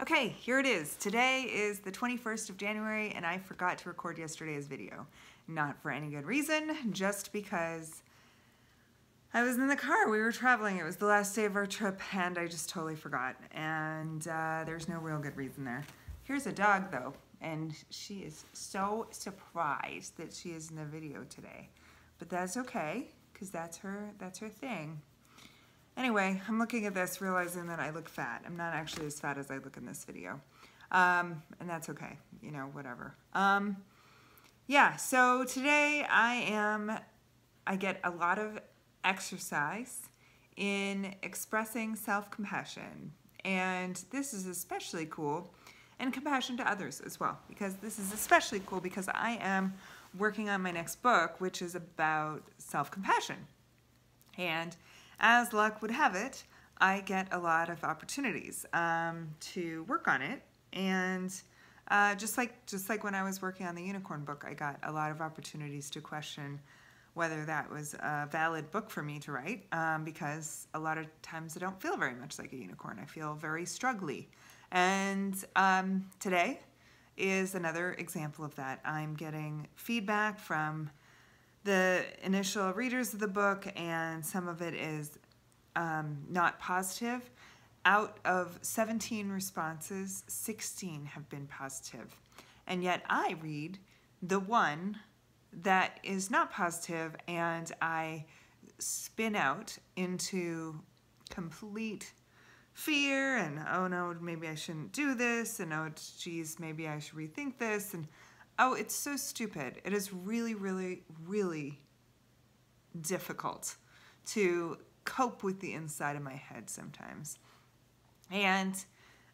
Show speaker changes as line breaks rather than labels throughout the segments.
Okay, here it is. Today is the 21st of January and I forgot to record yesterday's video. Not for any good reason, just because I was in the car. We were traveling. It was the last day of our trip and I just totally forgot. And uh, there's no real good reason there. Here's a dog though, and she is so surprised that she is in the video today. But that's okay, because that's her, that's her thing. Anyway, I'm looking at this realizing that I look fat. I'm not actually as fat as I look in this video. Um, and that's okay, you know, whatever. Um, yeah, so today I am, I get a lot of exercise in expressing self-compassion. And this is especially cool, and compassion to others as well, because this is especially cool because I am working on my next book, which is about self-compassion. And as luck would have it, I get a lot of opportunities um, to work on it. And uh, just like just like when I was working on the unicorn book, I got a lot of opportunities to question whether that was a valid book for me to write um, because a lot of times I don't feel very much like a unicorn. I feel very struggly. And um, today is another example of that. I'm getting feedback from the initial readers of the book, and some of it is um, not positive. Out of 17 responses, 16 have been positive. And yet I read the one that is not positive and I spin out into complete fear and oh no, maybe I shouldn't do this and oh geez, maybe I should rethink this and Oh, it's so stupid. It is really, really, really difficult to cope with the inside of my head sometimes. And,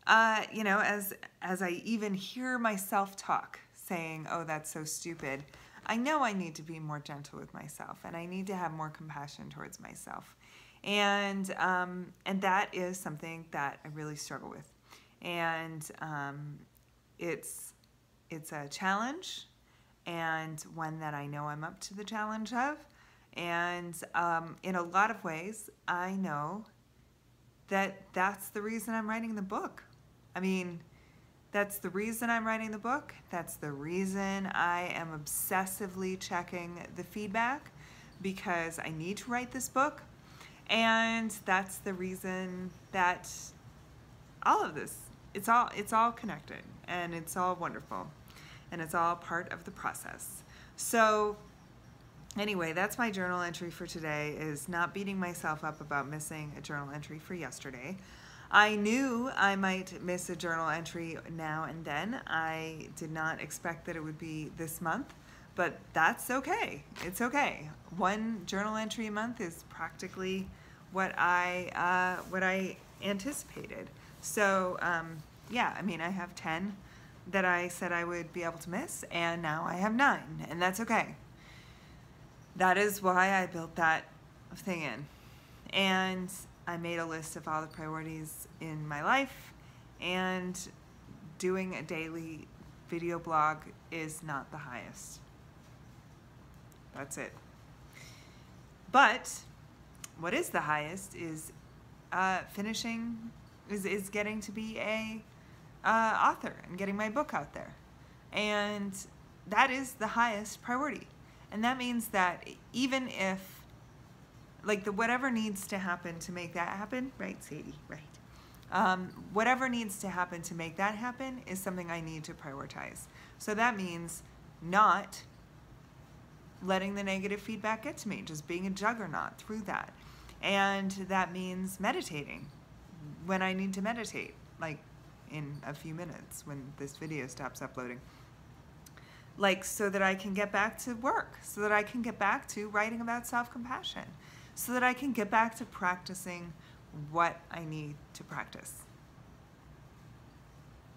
uh, you know, as, as I even hear myself talk saying, oh, that's so stupid, I know I need to be more gentle with myself and I need to have more compassion towards myself. And, um, and that is something that I really struggle with. And um, it's, it's a challenge and one that I know I'm up to the challenge of. And um, in a lot of ways, I know that that's the reason I'm writing the book. I mean, that's the reason I'm writing the book. That's the reason I am obsessively checking the feedback because I need to write this book. And that's the reason that all of this, it's all, it's all connected and it's all wonderful and it's all part of the process. So anyway, that's my journal entry for today is not beating myself up about missing a journal entry for yesterday. I knew I might miss a journal entry now and then. I did not expect that it would be this month, but that's okay. It's okay. One journal entry a month is practically what I uh, what I anticipated. So um, yeah, I mean, I have 10 that I said I would be able to miss, and now I have nine, and that's okay. That is why I built that thing in. And I made a list of all the priorities in my life, and doing a daily video blog is not the highest. That's it. But what is the highest is uh, finishing, is, is getting to be a uh, author and getting my book out there. And that is the highest priority. And that means that even if, like, the whatever needs to happen to make that happen, right, Sadie, right. Um, whatever needs to happen to make that happen is something I need to prioritize. So that means not letting the negative feedback get to me, just being a juggernaut through that. And that means meditating when I need to meditate, like in a few minutes when this video stops uploading. Like so that I can get back to work, so that I can get back to writing about self-compassion, so that I can get back to practicing what I need to practice.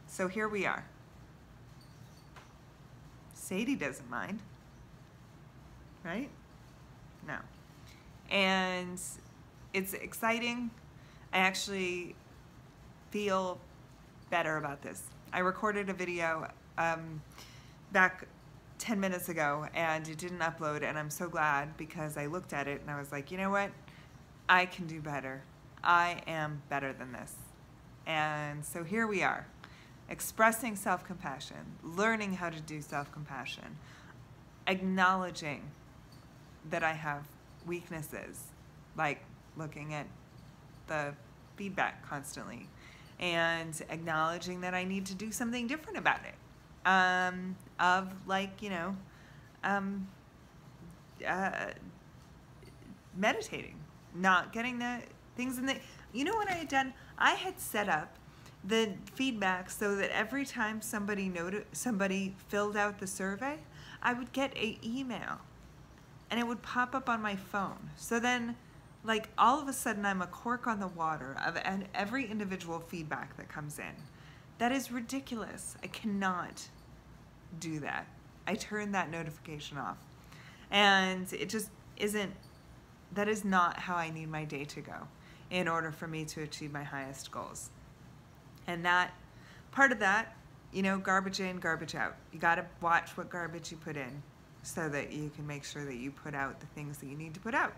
So here we are. Sadie doesn't mind, right? No. And it's exciting. I actually feel better about this. I recorded a video um, back 10 minutes ago and it didn't upload and I'm so glad because I looked at it and I was like, you know what? I can do better. I am better than this. And so here we are. expressing self compassion, learning how to do self compassion, acknowledging that I have weaknesses, like looking at the feedback constantly, and acknowledging that I need to do something different about it. Um, of like, you know, um, uh, meditating, not getting the things in the. You know what I had done? I had set up the feedback so that every time somebody noted somebody filled out the survey, I would get a email, and it would pop up on my phone. So then, like all of a sudden, I'm a cork on the water of and every individual feedback that comes in. That is ridiculous. I cannot do that. I turn that notification off. And it just isn't, that is not how I need my day to go in order for me to achieve my highest goals. And that, part of that, you know, garbage in, garbage out. You got to watch what garbage you put in so that you can make sure that you put out the things that you need to put out.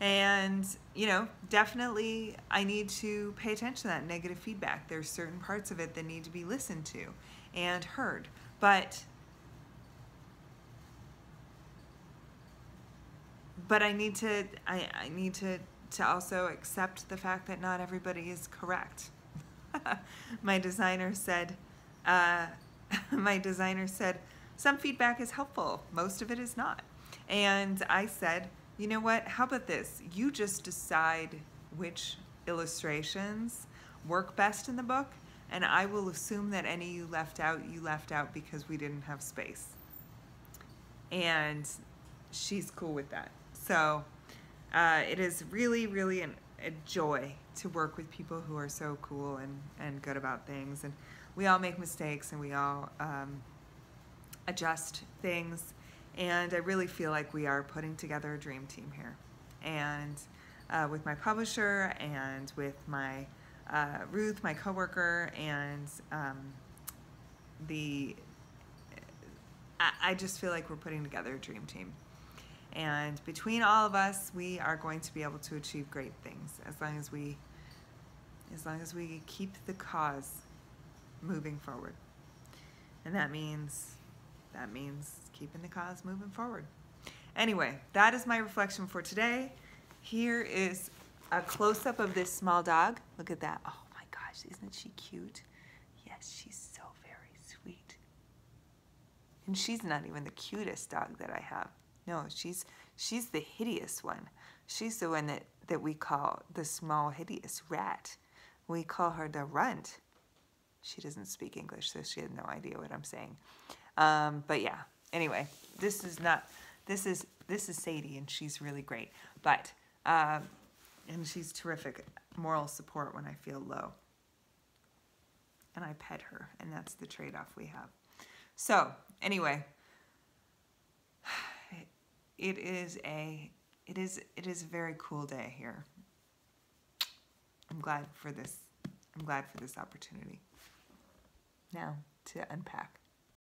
And, you know, definitely I need to pay attention to that negative feedback. There's certain parts of it that need to be listened to and heard. But but I need to I, I need to to also accept the fact that not everybody is correct. my designer said uh, my designer said some feedback is helpful, most of it is not. And I said, you know what, how about this? You just decide which illustrations work best in the book and I will assume that any you left out, you left out because we didn't have space. And she's cool with that. So uh, it is really, really an, a joy to work with people who are so cool and, and good about things. And we all make mistakes and we all um, adjust things. And I really feel like we are putting together a dream team here. And uh, with my publisher and with my uh, Ruth, my coworker, and um, the I, I just feel like we're putting together a dream team. And between all of us, we are going to be able to achieve great things as long as we as long as we keep the cause moving forward. And that means that means keeping the cause moving forward. Anyway, that is my reflection for today. Here is a close-up of this small dog. Look at that. Oh my gosh, isn't she cute? Yes, she's so very sweet. And she's not even the cutest dog that I have. No, she's she's the hideous one. She's the one that, that we call the small hideous rat. We call her the runt. She doesn't speak English, so she has no idea what I'm saying. Um, but yeah, anyway, this is not, this is, this is Sadie, and she's really great. But um, and she's terrific moral support when I feel low. And I pet her, and that's the trade off we have. So, anyway, it is a it is it is a very cool day here. I'm glad for this I'm glad for this opportunity. Now to unpack.